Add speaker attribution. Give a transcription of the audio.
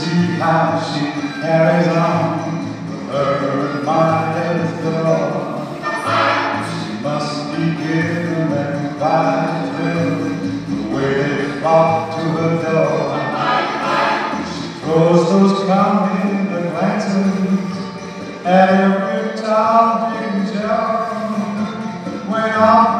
Speaker 1: see how she carries on her mindless girl. She must be given advice the way they flock to her door. She throws those common glances at every topic job when all.